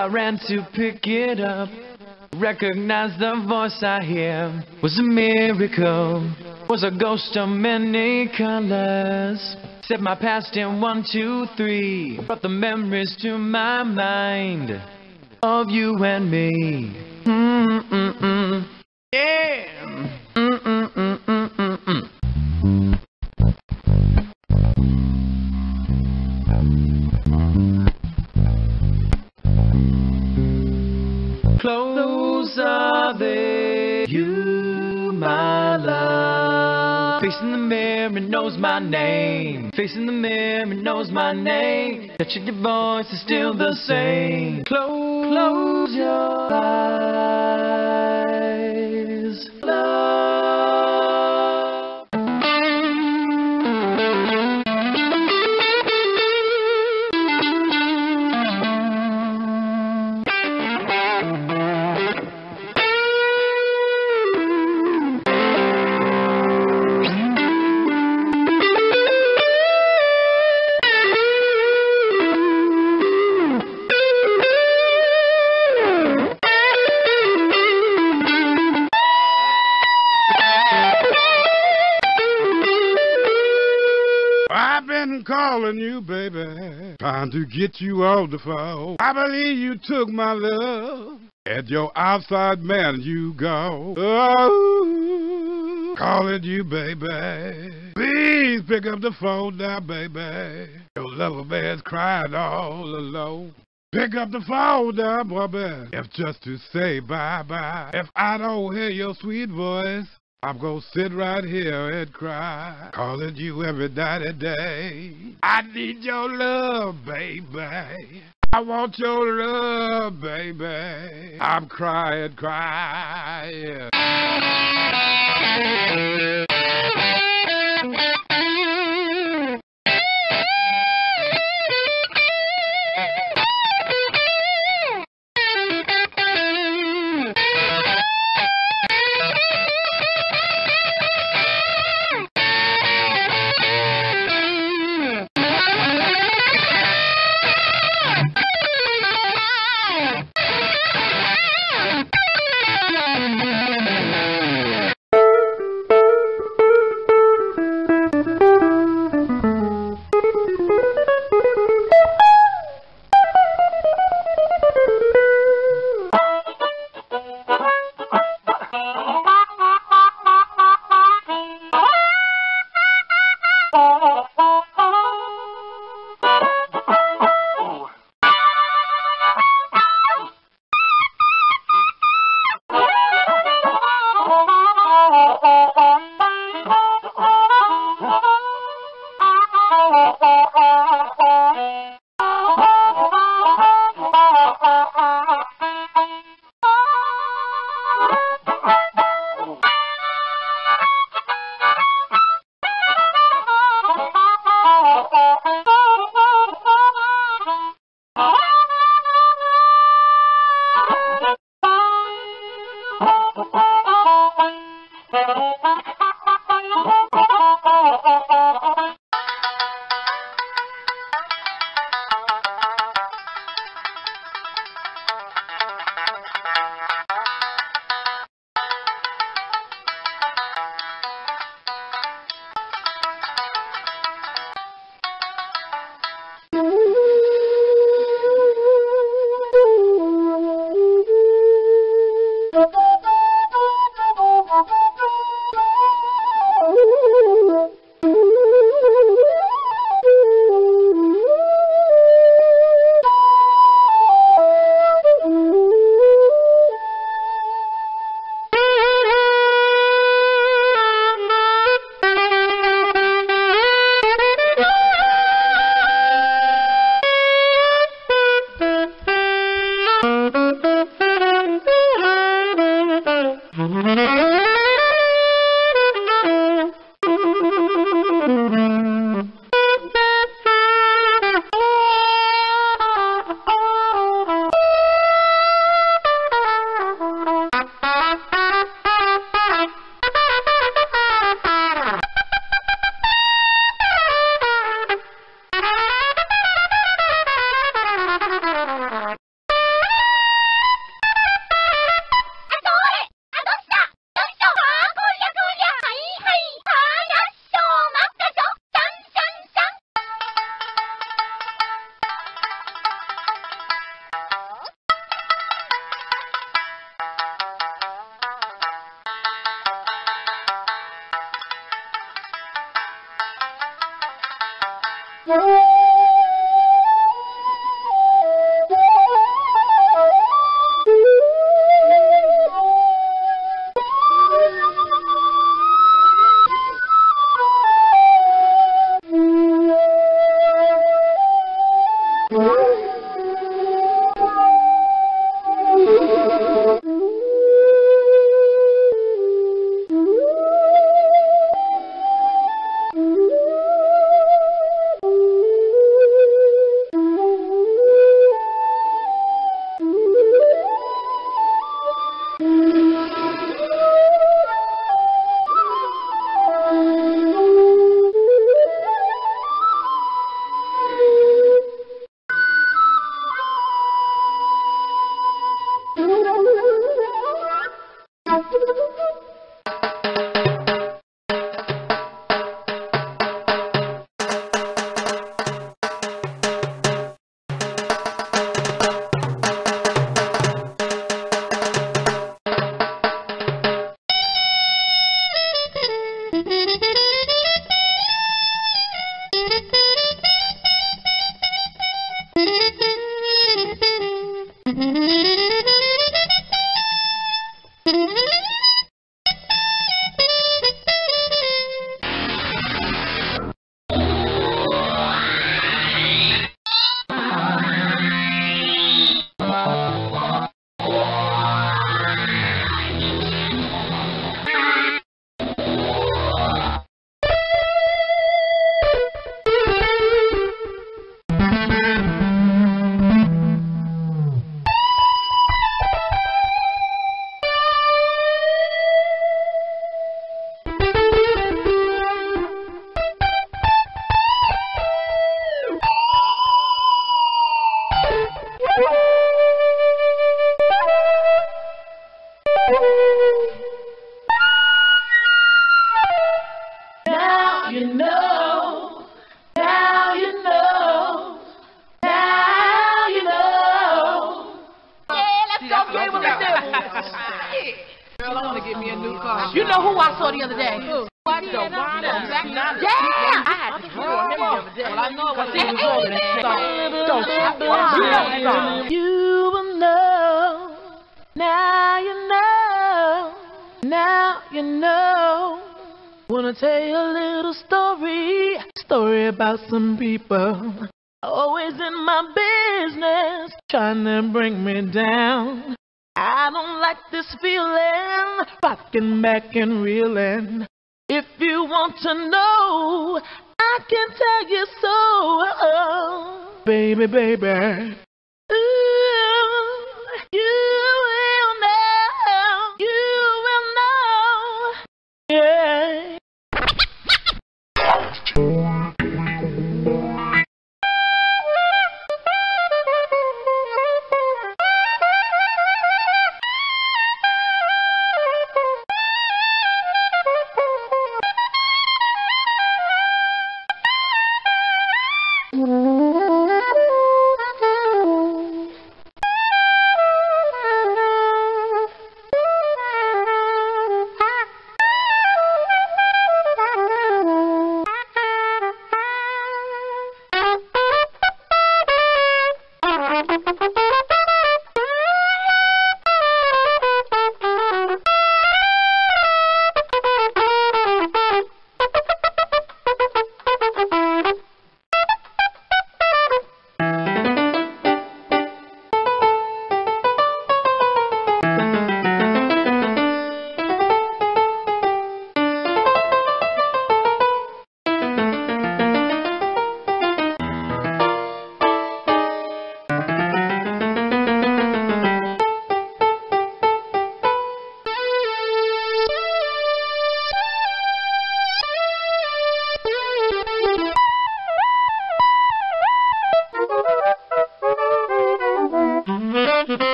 I ran to pick it up. Recognized the voice I hear was a miracle. Was a ghost of many colors. Set my past in one, two, three. Brought the memories to my mind of you and me. de bom. I've been calling you, baby, trying to get you off the phone. I believe you took my love. At your outside man, you go. Oh, calling you, baby. Please pick up the phone now, baby. Your lover man's crying all alone. Pick up the phone now, baby. If just to say bye-bye. If I don't hear your sweet voice, I'm gonna sit right here and cry, calling you every night and day. I need your love, baby. I want your love, baby. I'm crying, crying. I saw the other day? Who? The Wanda Jack Daniels. Yeah, I had to hear him the other day. Well, I know what he was over. Don't. You know the. You will know. Now you know. Now you know. Wanna tell you a little story. Story about some people. Always in my business. Trying to bring me down. I don't like this feeling. Rocking back and reeling. If you want to know, I can tell you so. Baby, baby. Ooh, you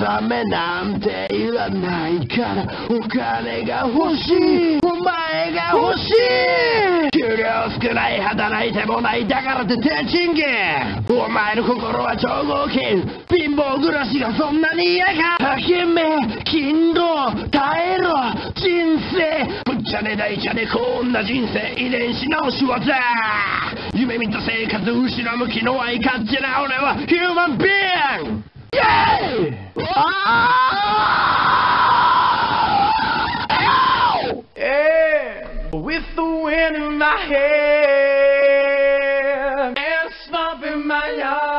慰めなんていらないからお金が欲しいお前が欲しい。給料少ない働いてもないだからって低賃金。お前の心は超合金。貧乏暮らしがそんなに嫌か。励め勤労耐えろ。人生。ぶっちゃね大ちゃねこんな人生遺伝子の仕業夢見た生活後ろ向きの愛勝手な俺はヒューマンビーン Yeah! With the wind in my hair and swamp in my yard,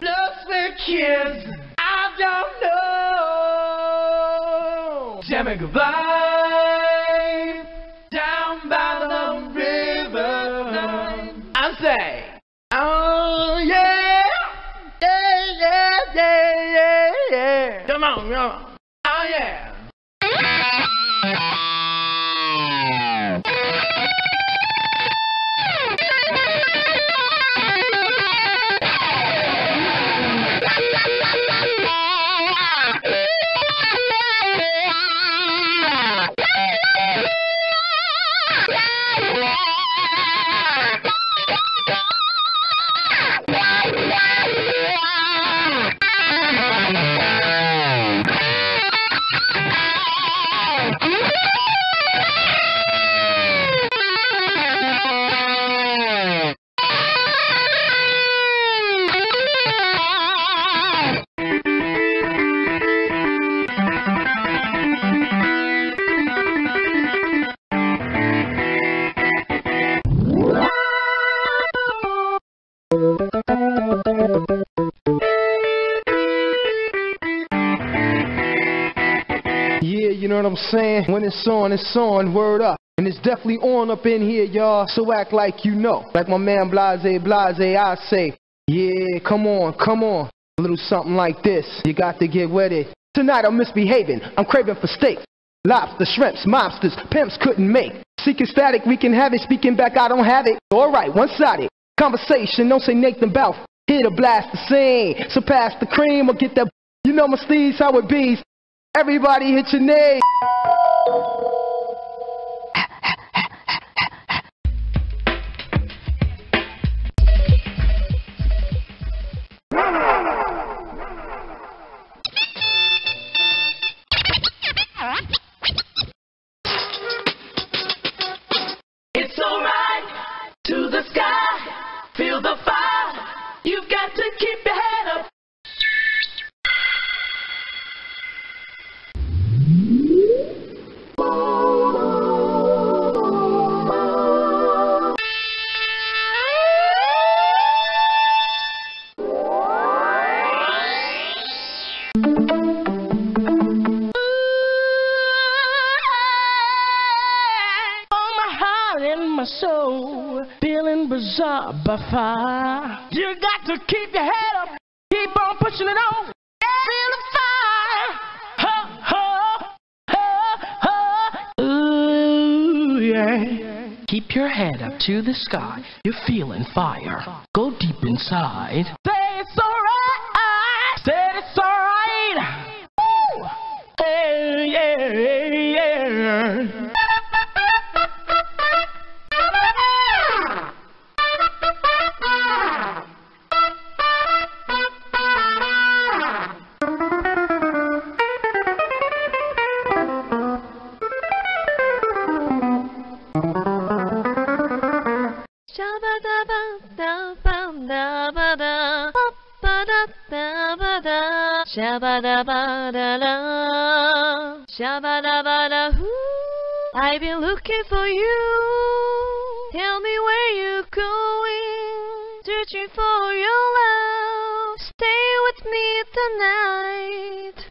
the kids I don't know. Jammin' goodbye. Yeah. Come saying? When it's on, it's on, word up. And it's definitely on up in here, y'all, so act like you know. Like my man Blase Blase, I say, yeah, come on, come on. A little something like this, you got to get with it. Tonight I'm misbehaving, I'm craving for steak. Lobster, shrimps, mobsters, pimps couldn't make. Seeking static, we can have it. Speaking back, I don't have it. Alright, one sided. Conversation, don't say Nathan Balf. Here to blast the scene. Surpass the cream or get that. You know my steez, how it bees. Everybody hit your name. neighbors up. You got to keep your head up, keep on pushing it on. Feel the fire. Ha, ha, ha, ha. Ooh, yeah. Keep your head up to the sky. You're feeling fire. Go deep inside. Shabba-dabba-da, shabba-dabba-da, I've been looking for you. Tell me where you're going, searching for your love. Stay with me tonight.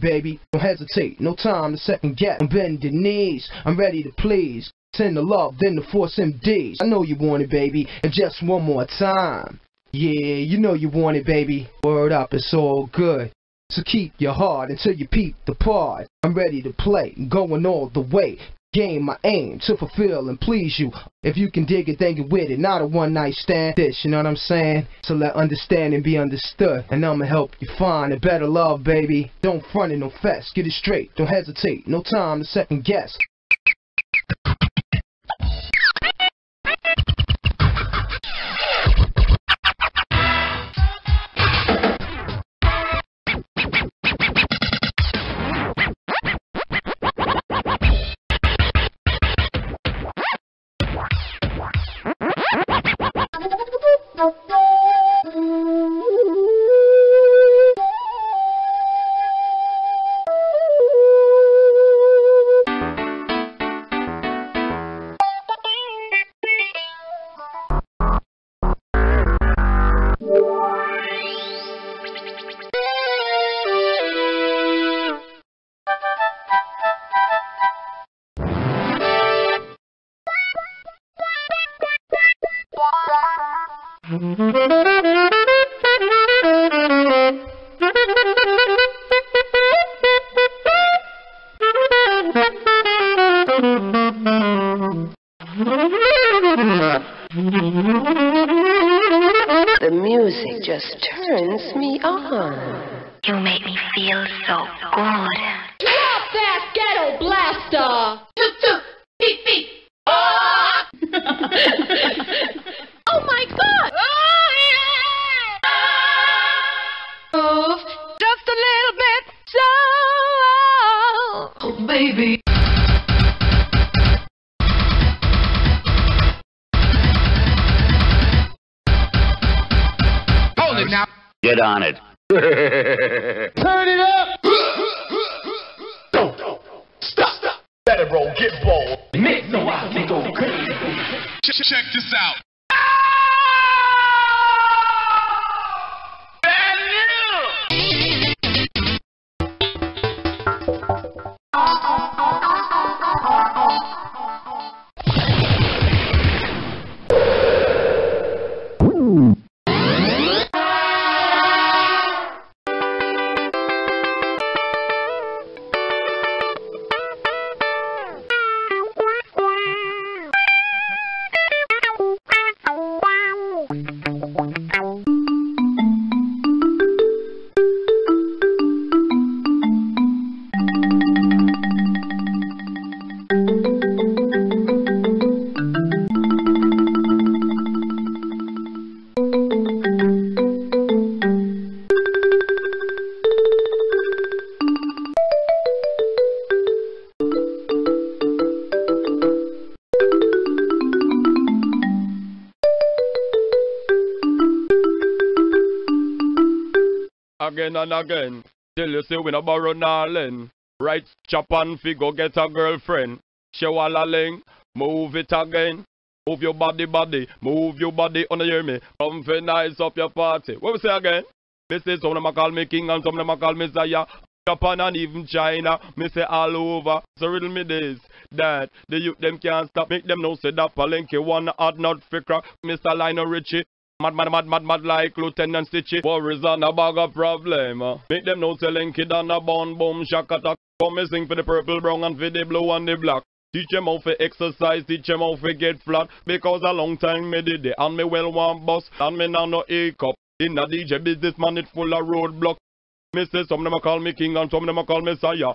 Baby. Don't hesitate. No time to second guess. I'm bending knees. I'm ready to please. Send the love, then the force MDs. I know you want it, baby. And just one more time. Yeah, you know you want it, baby. Word up, it's all good. So keep your heart until you peep the part. I'm ready to play, going all the way. Game my aim to fulfill and please you. If you can dig it, then get with it. Not a one night stand. This, you know what I'm saying? So let understanding be understood. And I'ma help you find a better love, baby. Don't front it, no fess. Get it straight. Don't hesitate. No time to second guess. Again and again. Till you say we no borrow darling. Right chop and figure get a girlfriend. Show a ling, move it again. Move your body, body, move your body, on hear me. Come for nice up your party. What we say again? Me say some of them call me king and some of them call me Zaya. Japan and even China, me say all over. So riddle me this, that the youth them can't stop. Make them know say that Palenque one hard not figure. Mr. Lionel Richie. Mad, mad, mad, mad, mad like Lieutenant Stitchie. Worries on a bag of problem. uh. Make them know selling kid on a bone boom shakata. Come and sing for the purple, brown and for the blue and the black. Teach them how to exercise, teach them how to get flat. Because a long time me did it and me well want bus and me now no hiccup. In a DJ business man it full of roadblock. Me say some them a call me king and some them a call me sire.